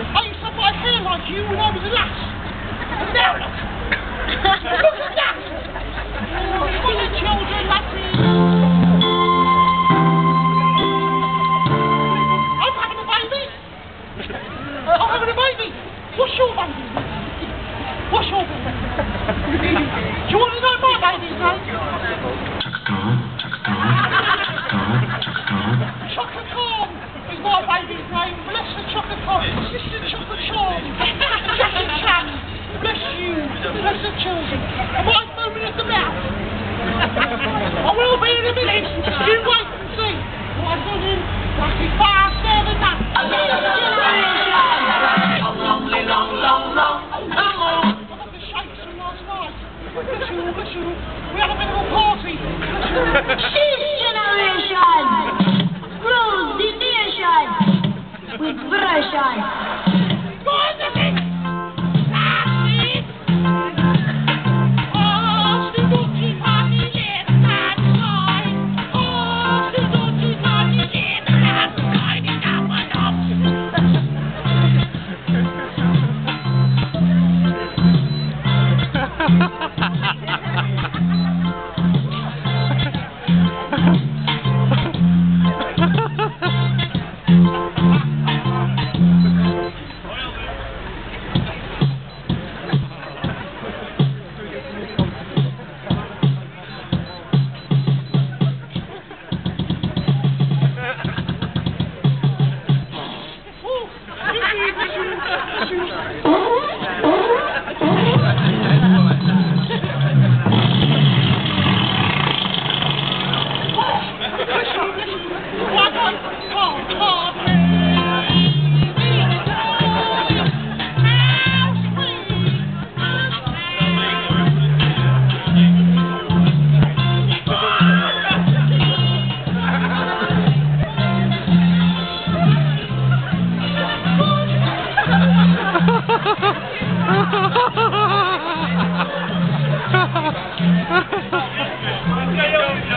I used to buy hair like you when I was a lass. And now look. at that. Full children, lasses. I'm having a baby. I'm having a baby. What's your baby? What's your baby? Do you want to know my baby's name? innocent children. I was foaming at the mouth. I will be in a minute. You wait and see. What I done in like fast Walk on, walk on.